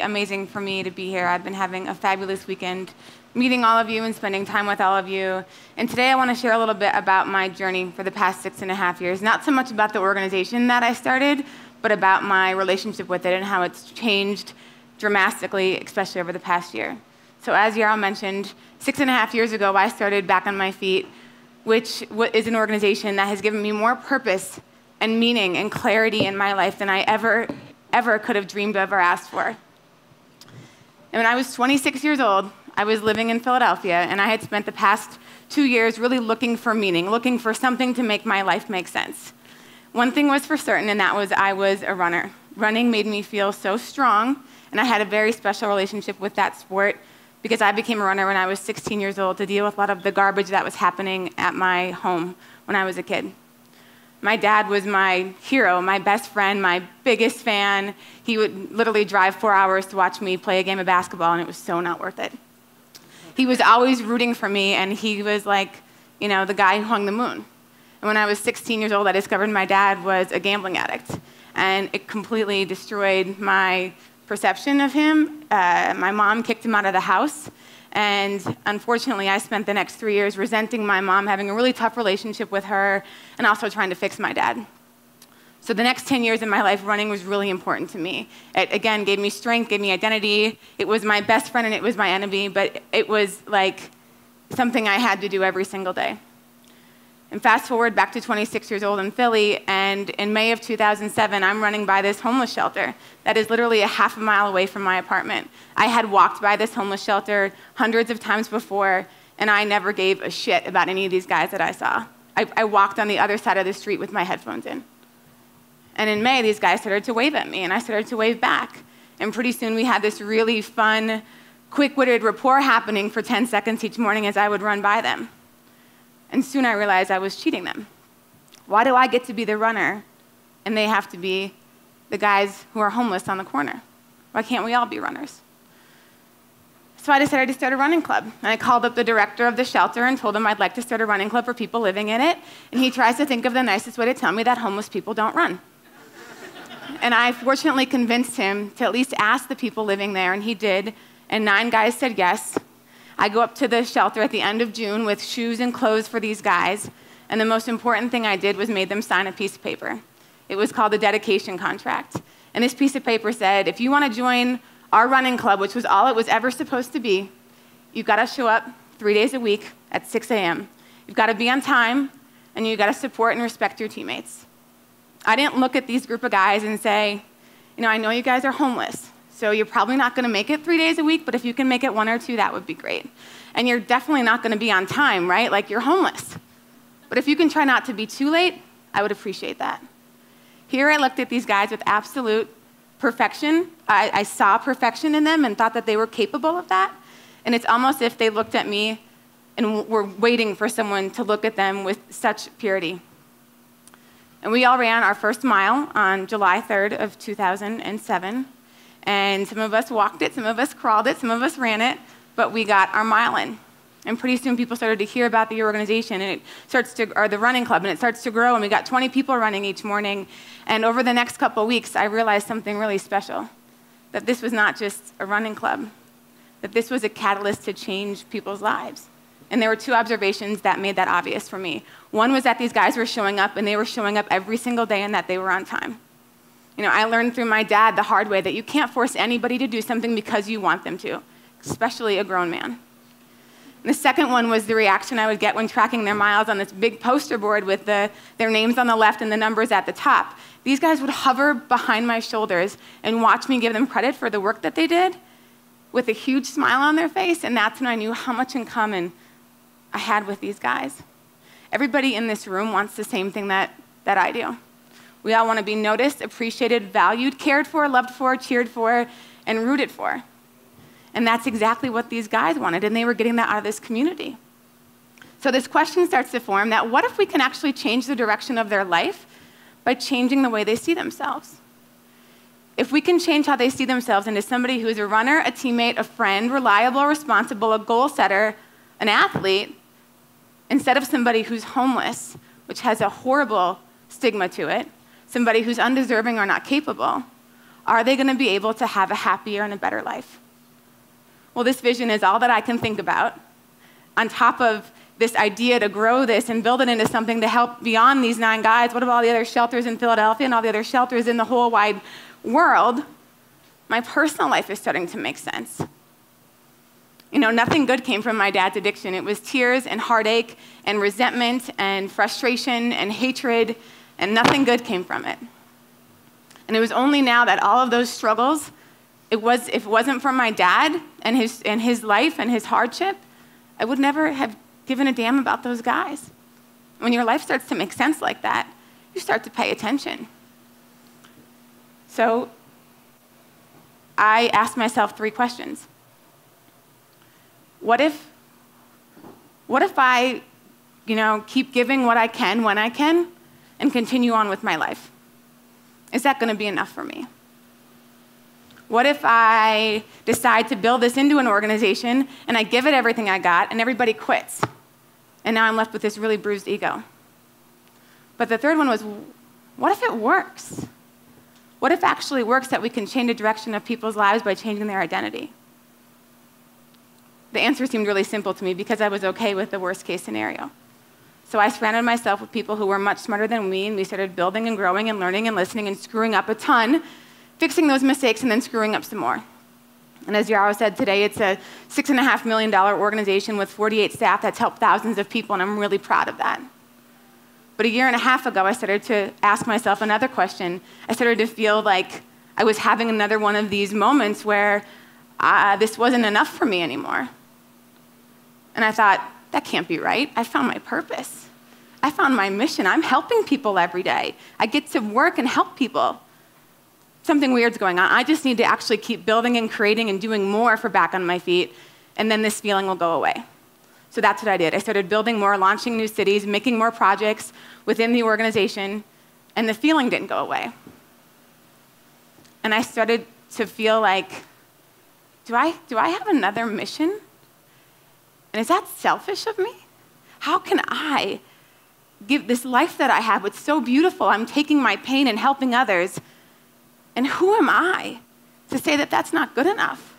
Amazing for me to be here. I've been having a fabulous weekend meeting all of you and spending time with all of you. And today I want to share a little bit about my journey for the past six and a half years. Not so much about the organization that I started, but about my relationship with it and how it's changed dramatically, especially over the past year. So, as Yarrow mentioned, six and a half years ago, I started Back on My Feet, which is an organization that has given me more purpose and meaning and clarity in my life than I ever, ever could have dreamed of or asked for. And when I was 26 years old, I was living in Philadelphia, and I had spent the past two years really looking for meaning, looking for something to make my life make sense. One thing was for certain, and that was I was a runner. Running made me feel so strong, and I had a very special relationship with that sport because I became a runner when I was 16 years old to deal with a lot of the garbage that was happening at my home when I was a kid. My dad was my hero, my best friend, my biggest fan. He would literally drive four hours to watch me play a game of basketball, and it was so not worth it. He was always rooting for me, and he was like, you know, the guy who hung the moon. And when I was 16 years old, I discovered my dad was a gambling addict, and it completely destroyed my perception of him. Uh, my mom kicked him out of the house. And unfortunately, I spent the next three years resenting my mom, having a really tough relationship with her, and also trying to fix my dad. So the next 10 years in my life, running was really important to me. It, again, gave me strength, gave me identity. It was my best friend and it was my enemy, but it was like something I had to do every single day. And fast forward back to 26 years old in Philly, and in May of 2007, I'm running by this homeless shelter that is literally a half a mile away from my apartment. I had walked by this homeless shelter hundreds of times before, and I never gave a shit about any of these guys that I saw. I, I walked on the other side of the street with my headphones in. And in May, these guys started to wave at me, and I started to wave back. And pretty soon, we had this really fun, quick witted rapport happening for 10 seconds each morning as I would run by them. And soon I realized I was cheating them. Why do I get to be the runner and they have to be the guys who are homeless on the corner? Why can't we all be runners? So I decided to start a running club. And I called up the director of the shelter and told him I'd like to start a running club for people living in it. And he tries to think of the nicest way to tell me that homeless people don't run. and I fortunately convinced him to at least ask the people living there, and he did. And nine guys said yes. I go up to the shelter at the end of June with shoes and clothes for these guys, and the most important thing I did was made them sign a piece of paper. It was called the dedication contract. And this piece of paper said, if you want to join our running club, which was all it was ever supposed to be, you've got to show up three days a week at 6 a.m. You've got to be on time, and you've got to support and respect your teammates. I didn't look at these group of guys and say, you know, I know you guys are homeless. So you're probably not going to make it three days a week, but if you can make it one or two, that would be great. And you're definitely not going to be on time, right? Like you're homeless. But if you can try not to be too late, I would appreciate that. Here I looked at these guys with absolute perfection. I, I saw perfection in them and thought that they were capable of that. And it's almost if they looked at me and were waiting for someone to look at them with such purity. And we all ran our first mile on July 3rd of 2007. And some of us walked it, some of us crawled it, some of us ran it, but we got our mile in. And pretty soon people started to hear about the organization and it starts to, or the running club, and it starts to grow, and we got 20 people running each morning. And over the next couple weeks, I realized something really special that this was not just a running club, that this was a catalyst to change people's lives. And there were two observations that made that obvious for me. One was that these guys were showing up, and they were showing up every single day, and that they were on time. You know, I learned through my dad the hard way that you can't force anybody to do something because you want them to, especially a grown man. And the second one was the reaction I would get when tracking their miles on this big poster board with the, their names on the left and the numbers at the top. These guys would hover behind my shoulders and watch me give them credit for the work that they did with a huge smile on their face, and that's when I knew how much in common I had with these guys. Everybody in this room wants the same thing that, that I do. We all want to be noticed, appreciated, valued, cared for, loved for, cheered for, and rooted for. And that's exactly what these guys wanted, and they were getting that out of this community. So this question starts to form that what if we can actually change the direction of their life by changing the way they see themselves? If we can change how they see themselves into somebody who's a runner, a teammate, a friend, reliable, responsible, a goal setter, an athlete, instead of somebody who's homeless, which has a horrible stigma to it, somebody who's undeserving or not capable? are they going to be able to have a happier and a better life? Well, this vision is all that I can think about. On top of this idea to grow this and build it into something to help beyond these nine guys, what about all the other shelters in Philadelphia and all the other shelters in the whole wide world? My personal life is starting to make sense. You know, nothing good came from my dad's addiction. It was tears and heartache and resentment and frustration and hatred, and nothing good came from it. And it was only now that all of those struggles, it was, if it wasn't for my dad and his, and his life and his hardship, I would never have given a damn about those guys. When your life starts to make sense like that, you start to pay attention. So I asked myself three questions. What if, what if I, you know, keep giving what I can when I can and continue on with my life? Is that going to be enough for me? What if I decide to build this into an organization and I give it everything I got and everybody quits? And now I'm left with this really bruised ego. But the third one was what if it works? What if actually works that we can change the direction of people's lives by changing their identity? The answer seemed really simple to me because I was okay with the worst case scenario. So I surrounded myself with people who were much smarter than me, and we started building and growing and learning and listening and screwing up a ton, fixing those mistakes and then screwing up some more. And as Yarrow said today, it's a $6.5 million organization with 48 staff that's helped thousands of people, and I'm really proud of that. But a year and a half ago, I started to ask myself another question. I started to feel like I was having another one of these moments where uh, this wasn't enough for me anymore. And I thought, that can't be right. I found my purpose. I found my mission. I'm helping people every day. I get to work and help people. Something weird's going on. I just need to actually keep building and creating and doing more for Back on My Feet, and then this feeling will go away. So that's what I did. I started building more, launching new cities, making more projects within the organization, and the feeling didn't go away. And I started to feel like, do I, do I have another mission? And is that selfish of me? How can I give this life that I have? It's so beautiful. I'm taking my pain and helping others. And who am I to say that that's not good enough?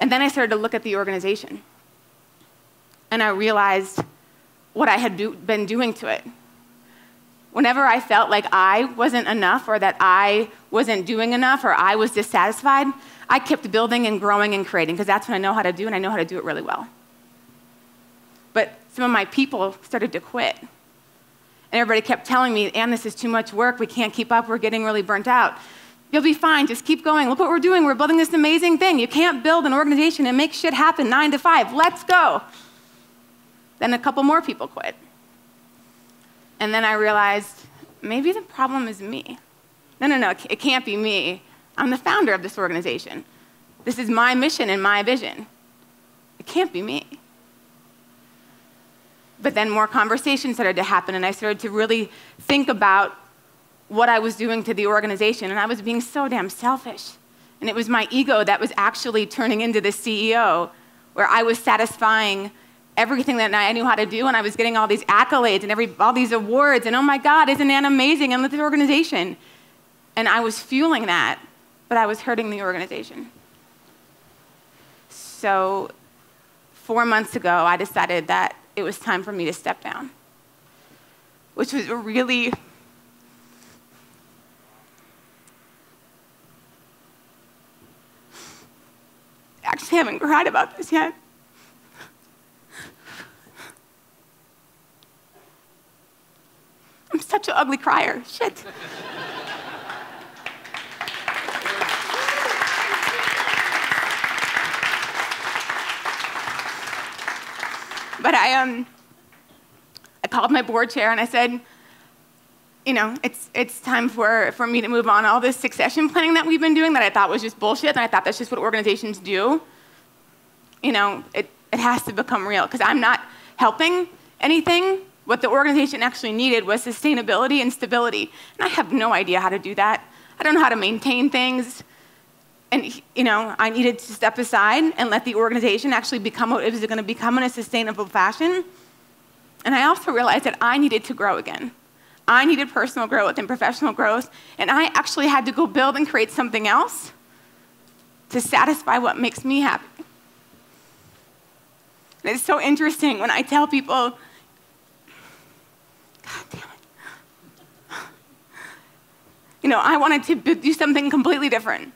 And then I started to look at the organization. And I realized what I had do, been doing to it. Whenever I felt like I wasn't enough or that I wasn't doing enough or I was dissatisfied, I kept building and growing and creating because that's what I know how to do and I know how to do it really well. But some of my people started to quit. And everybody kept telling me, Anne, this is too much work. We can't keep up. We're getting really burnt out. You'll be fine. Just keep going. Look what we're doing. We're building this amazing thing. You can't build an organization and make shit happen nine to five. Let's go. Then a couple more people quit. And then I realized maybe the problem is me. No, no, no, it can't be me. I'm the founder of this organization. This is my mission and my vision. It can't be me. But then more conversations started to happen, and I started to really think about what I was doing to the organization, and I was being so damn selfish. And it was my ego that was actually turning into the CEO, where I was satisfying everything that I knew how to do, and I was getting all these accolades and every, all these awards, and oh my God, isn't that amazing? I'm with the organization. And I was fueling that but I was hurting the organization. So, four months ago, I decided that it was time for me to step down, which was a really actually haven't cried about this yet. I'm such an ugly crier. Shit. But I, um, I called my board chair and I said, you know, it's, it's time for, for me to move on. All this succession planning that we've been doing that I thought was just bullshit, and I thought that's just what organizations do, you know, it, it has to become real because I'm not helping anything. What the organization actually needed was sustainability and stability. And I have no idea how to do that. I don't know how to maintain things. And, you know, I needed to step aside and let the organization actually become what it was going to become in a sustainable fashion. And I also realized that I needed to grow again. I needed personal growth and professional growth, and I actually had to go build and create something else to satisfy what makes me happy. And it's so interesting when I tell people, God damn it. You know, I wanted to do something completely different,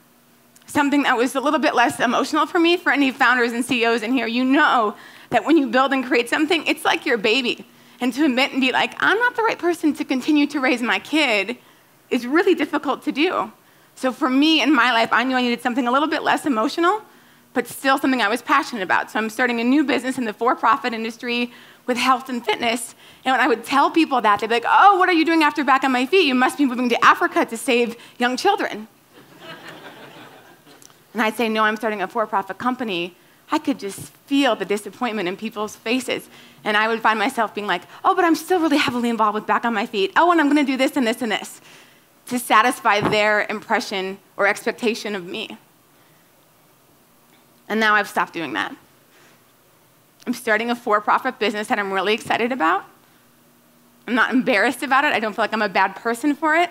something that was a little bit less emotional for me. For any founders and CEOs in here, you know that when you build and create something, it's like your baby. And to admit and be like, I'm not the right person to continue to raise my kid is really difficult to do. So for me in my life, I knew I needed something a little bit less emotional, but still something I was passionate about. So I'm starting a new business in the for profit industry with health and fitness. And when I would tell people that, they'd be like, oh, what are you doing after Back on My Feet? You must be moving to Africa to save young children. And I'd say, no, I'm starting a for profit company I could just feel the disappointment in people's faces. And I would find myself being like, oh, but I'm still really heavily involved with Back on My Feet. Oh, and I'm going to do this and this and this to satisfy their impression or expectation of me. And now I've stopped doing that. I'm starting a for profit business that I'm really excited about. I'm not embarrassed about it. I don't feel like I'm a bad person for it.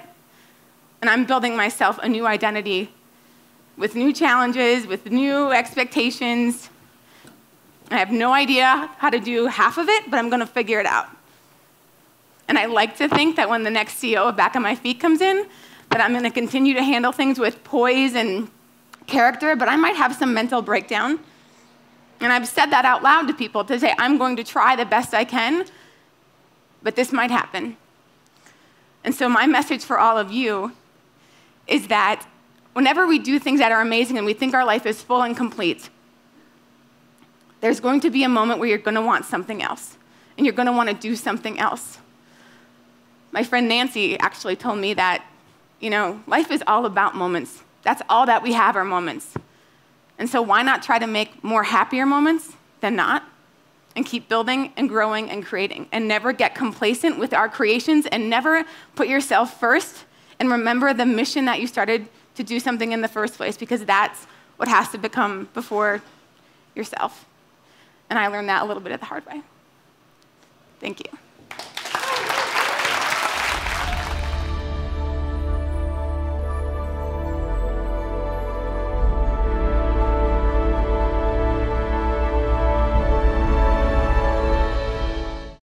And I'm building myself a new identity with new challenges, with new expectations. I have no idea how to do half of it, but I'm going to figure it out. And I like to think that when the next CEO of Back on My Feet comes in, that I'm going to continue to handle things with poise and character, but I might have some mental breakdown. And I've said that out loud to people to say, I'm going to try the best I can, but this might happen. And so, my message for all of you is that whenever we do things that are amazing and we think our life is full and complete, there's going to be a moment where you're going to want something else and you're going to want to do something else. My friend Nancy actually told me that, you know, life is all about moments. That's all that we have are moments. And so why not try to make more happier moments than not? And keep building and growing and creating. And never get complacent with our creations and never put yourself first. And remember the mission that you started to do something in the first place because that's what has to become before yourself. And I learned that a little bit of the hard way. Thank you.